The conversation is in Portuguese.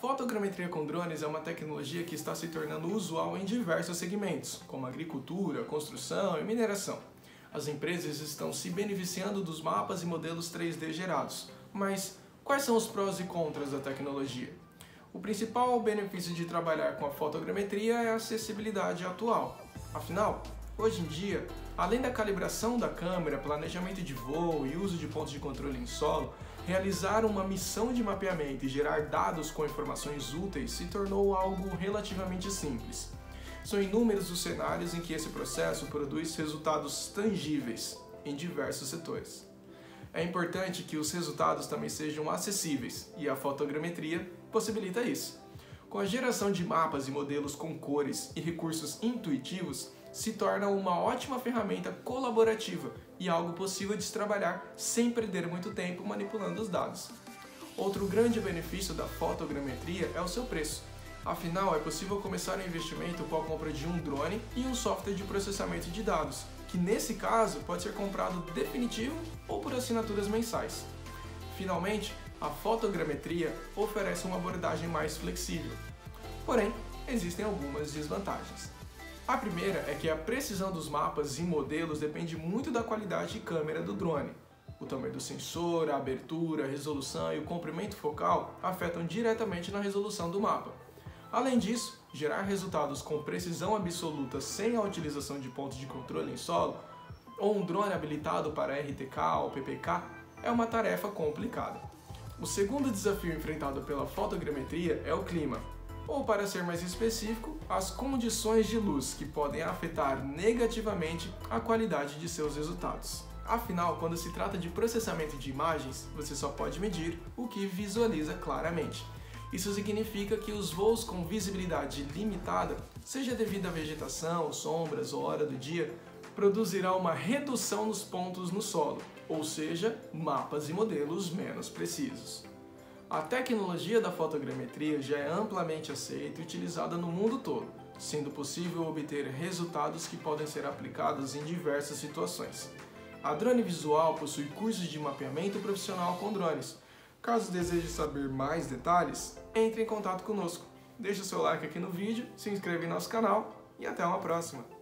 fotogrametria com drones é uma tecnologia que está se tornando usual em diversos segmentos, como agricultura, construção e mineração. As empresas estão se beneficiando dos mapas e modelos 3D gerados, mas quais são os prós e contras da tecnologia? O principal benefício de trabalhar com a fotogrametria é a acessibilidade atual. Afinal, hoje em dia, além da calibração da câmera, planejamento de voo e uso de pontos de controle em solo, realizar uma missão de mapeamento e gerar dados com informações úteis se tornou algo relativamente simples. São inúmeros os cenários em que esse processo produz resultados tangíveis em diversos setores. É importante que os resultados também sejam acessíveis e a fotogrametria possibilita isso. Com a geração de mapas e modelos com cores e recursos intuitivos, se torna uma ótima ferramenta colaborativa e algo possível de se trabalhar sem perder muito tempo manipulando os dados. Outro grande benefício da fotogrametria é o seu preço. Afinal, é possível começar o investimento com a compra de um drone e um software de processamento de dados, que nesse caso pode ser comprado definitivo ou por assinaturas mensais. Finalmente, a fotogrametria oferece uma abordagem mais flexível. Porém, existem algumas desvantagens. A primeira é que a precisão dos mapas e modelos depende muito da qualidade de câmera do drone. O tamanho do sensor, a abertura, a resolução e o comprimento focal afetam diretamente na resolução do mapa. Além disso, gerar resultados com precisão absoluta sem a utilização de pontos de controle em solo, ou um drone habilitado para RTK ou PPK, é uma tarefa complicada. O segundo desafio enfrentado pela fotogrametria é o clima, ou para ser mais específico, as condições de luz que podem afetar negativamente a qualidade de seus resultados. Afinal, quando se trata de processamento de imagens, você só pode medir o que visualiza claramente. Isso significa que os voos com visibilidade limitada, seja devido à vegetação, sombras ou hora do dia, produzirá uma redução nos pontos no solo, ou seja, mapas e modelos menos precisos. A tecnologia da fotogrametria já é amplamente aceita e utilizada no mundo todo, sendo possível obter resultados que podem ser aplicados em diversas situações. A Drone Visual possui cursos de mapeamento profissional com drones, Caso deseje saber mais detalhes, entre em contato conosco. Deixe seu like aqui no vídeo, se inscreva em nosso canal e até uma próxima!